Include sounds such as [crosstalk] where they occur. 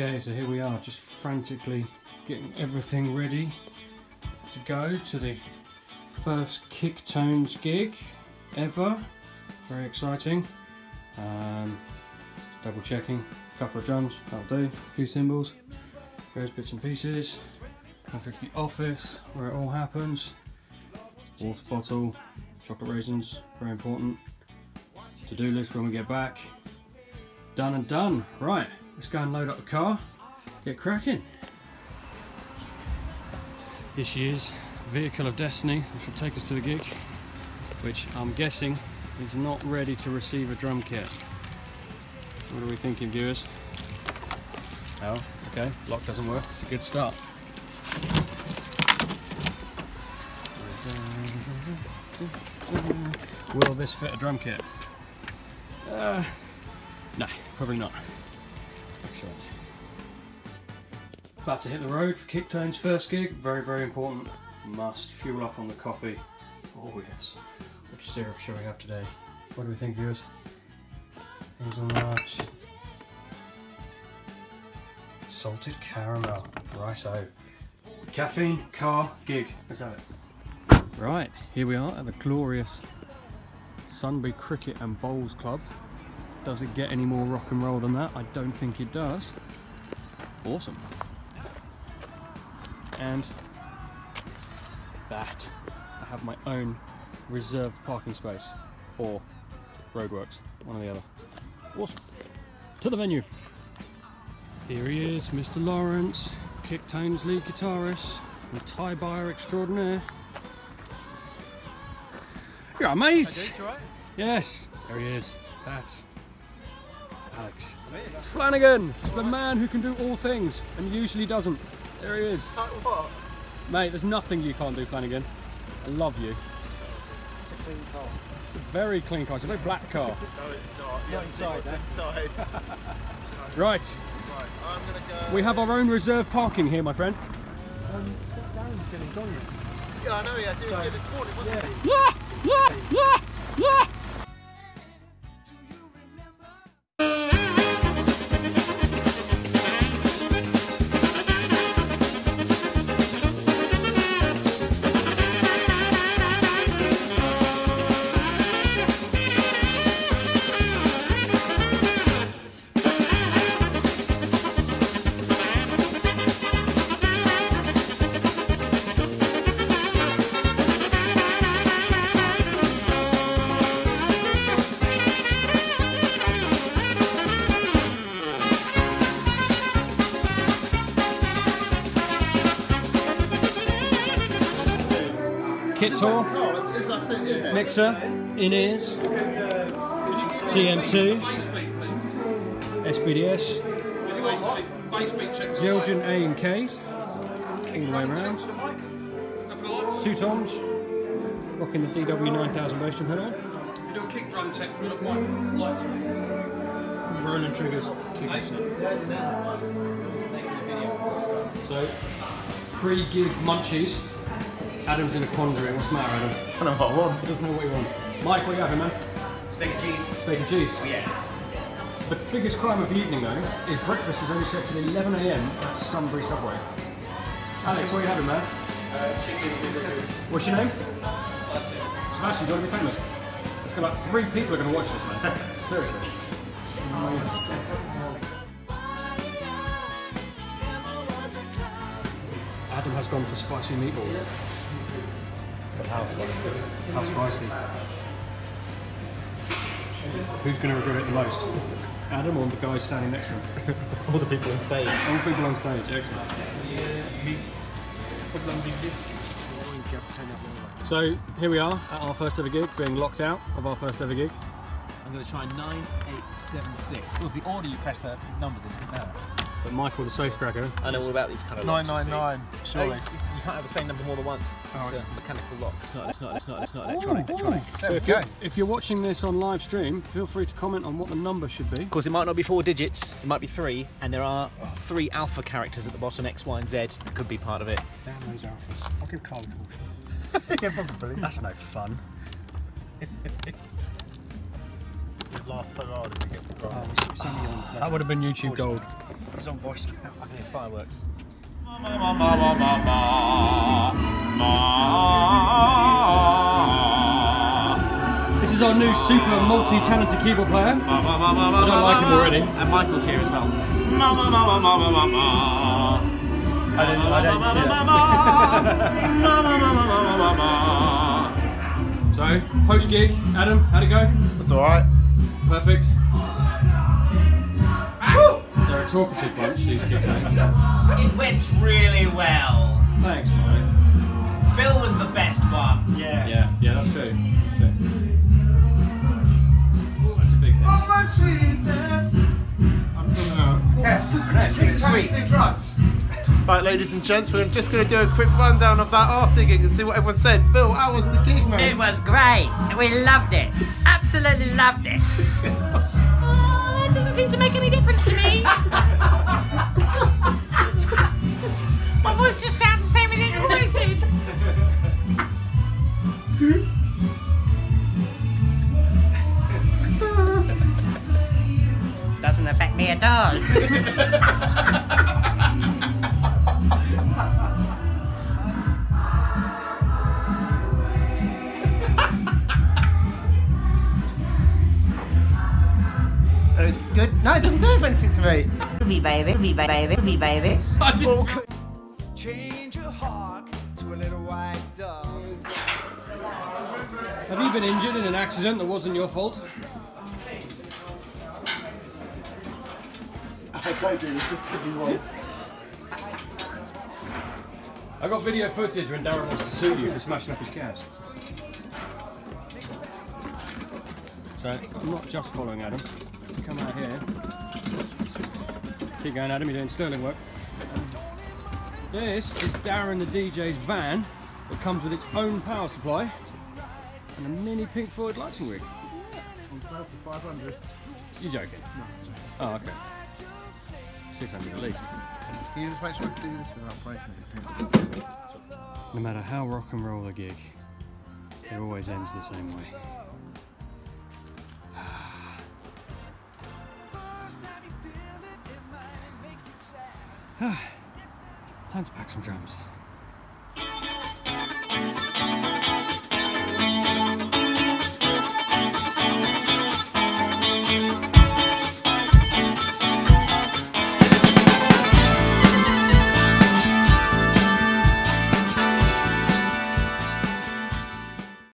Okay, so here we are, just frantically getting everything ready to go to the first Kicktones gig ever. Very exciting. Um, double checking, a couple of drums, that'll do, a few cymbals, various bits and pieces. Come to the office where it all happens. Water bottle, chocolate raisins, very important. To-do list when we get back. Done and done. Right, let's go and load up the car, get cracking. Here she is, vehicle of destiny, which will take us to the gig, which I'm guessing is not ready to receive a drum kit. What are we thinking, viewers? Oh, okay, lock doesn't work. It's a good start. Will this fit a drum kit? Uh, no, probably not. Excellent. About to hit the road for Kicktone's first gig. Very, very important. Must fuel up on the coffee. Oh yes. Which syrup shall we have today? What do we think, viewers? Hazelnut. Salted caramel. Righto. Caffeine, car, gig. Let's have it. Right, here we are at the glorious Sunbury Cricket and Bowls Club. Does it get any more rock and roll than that? I don't think it does. Awesome. And that, I have my own reserved parking space or roadworks, one or the other. Awesome. To the venue. Here he is, Mr. Lawrence, Kicktones lead guitarist, and tie buyer extraordinaire. You're right, mate. Yes, there he is. That's Alex. It's Flanagan. It's the man who can do all things and usually doesn't. There he is. what? Mate, there's nothing you can't do, Flanagan. I love you. It's a clean car. It's a very clean car. It's a very black car. [laughs] No, it's not. Not inside, It's inside. [laughs] Right. right, I'm gonna go. We have our own reserved parking here, my friend. Um, Darren's getting gone. Yeah, I know he had. He was So- here this morning, wasn't he? Yeah, yeah, yeah, yeah. Tour, mixer, in ears, TM2, SBDS, Zildjian A and Ks, all the way around. Two toms, rocking the DW 9000 bass drum head on. You do a kick drum check for my lights. Roland Triggers kicking set. So, pre-gig munchies. Adam's in a quandary. What's the matter, Adam? I don't know what I want. Doesn't know what he wants. Mike, what are you having, man? Steak and cheese. Steak and cheese. Yeah. The biggest crime of the evening, though, is breakfast is only served till 11 a.m. at Sunbury Subway. Alex, what are you having, man? Uh, chicken with What's your name? Sebastian, do you want to be famous? It's got like three people are going to watch this, man. [laughs] Seriously. Adam has gone for spicy meatball. But how spicy? How spicy? Who's going to regret it the most? Adam or the guy standing next to him? All the people on stage. All the people on stage, excellent. So here we are at our first ever gig, being locked out of our first ever gig. I'm going to try 9876. What was the order you pressed the numbers in? No. But Michael, the safecracker, I know all about these kind of Nine locks. you nine nine. Surely. Oh, you, you can't have the same number more than once. Oh, It's a mechanical lock. It's not. It's not. It's not. It's not electronic. electronic. There So if you're, if you're watching this on live stream, feel free to comment on what the number should be. Of course, it might not be four digits. It might be three, and there are three alpha characters at the bottom. X, Y, and Z could be part of it. Damn those alphas. I'll give Carl a caution. [laughs] yeah, probably. That's no fun. [laughs] You'd laugh so hard if he gets it wrong. That would have been YouTube gold. It's on voice. I hear fireworks. This is our new super multi-talented keyboard player. I don't like him already. And Michael's here as well. I didn't, I don't do So, post gig, Adam, how'd it go? That's alright. Perfect. They're a talkative bunch, these gigs, eh? It went really well. Thanks, Mike. Phil was the best one. Yeah. Yeah, yeah, that's true. That's true. That's a big thing. I'm coming out. Right, ladies and gents, we're just going to do a quick rundown of that after gig and see what everyone said. Phil, how was the gig, man? It was great. We loved it. Absolutely loved it. oh, it doesn't seem to make any difference to me. [laughs] My voice just sounds the same as it always did. Doesn't affect me at all. [laughs] [laughs] good. No, it doesn't do anything to me. Movie baby, movie baby, movie baby. [laughs] Change your heart to a little white dove. Have you been injured in an accident that wasn't your fault? I don't do this. This could be wrong. I got video footage when Darren wants to sue you for smashing up his cats. So I'm not just following Adam. Come out here. Keep going, Adam. You're doing sterling work. This is Darren the DJ's van that comes with its own power supply and a mini Pink Floyd lighting rig. You're joking? Oh, okay. 600 at least. Can you just make sure I do this without breaking it? No matter how rock and roll a gig, it always ends the same way. [sighs] Time to pack some drums.